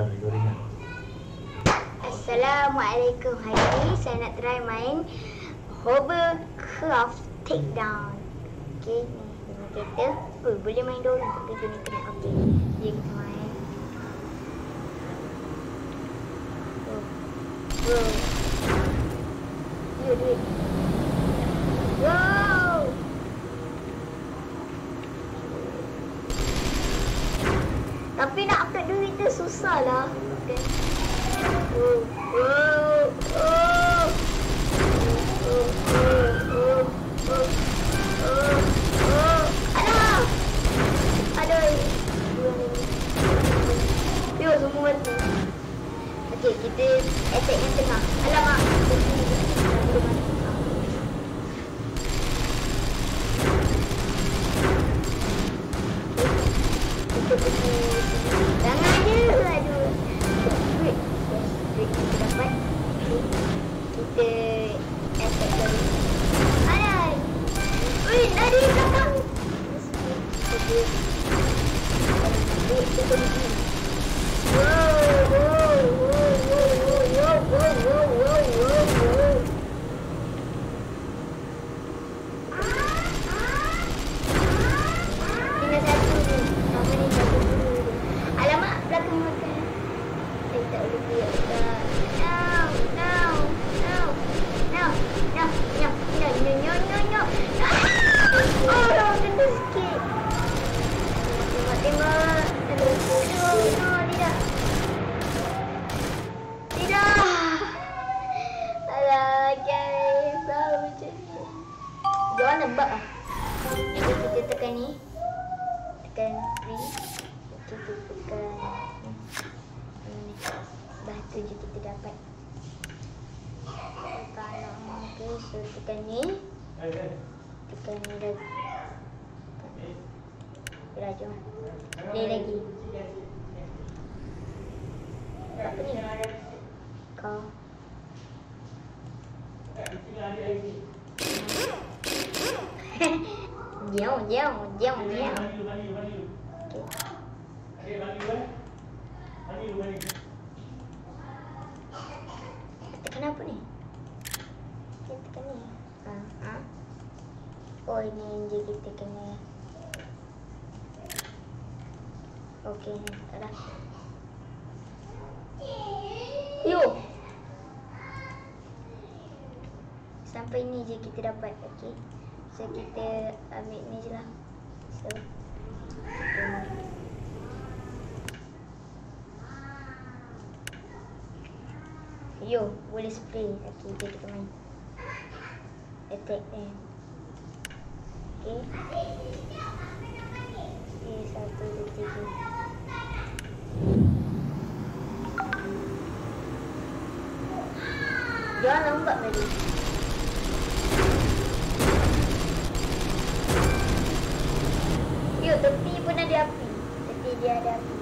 Dah, dua ringan. Assalamualaikum. Hari ini saya nak try main Hovercraft Takedown. Okey, ni dengan kereta. Oh, boleh main orang tapi dia ni kena okey. Jadi kita main. Oh. Oh. Ya, duit. Wow! Tapi nak susah lah. Okay. Oh, oh, oh. Oh, oh, oh, oh, oh, oh. Aduh! Yo, semua mati. Okey, kita attack yang tengah. Alamak. de Aray! Uy! Narito ka! Ito, ito, ito, ni. Tekan free kita tekan ni batu je kita dapat. Kalau okay, so tekan ni. Tekan ni dah dah jom. Play lagi. Apa ni? Kau Jom, jom, jom, jom. Okay. Tekan apa ni? Kita tekan ni. Ha, ha. Oh, ini je kita kena. Okey, tak dah. Yo. Sampai ni je kita dapat. Okey. So kita ambil ni je lah. So. Yo, boleh spray. Okey, jom kita main. Attack ni. Okey. Okey, satu, dua, tiga. Jangan lambat tadi. Yo, tepi pun ada api. Tepi dia ada api.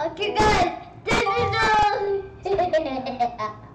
Okay, guys. this is dun.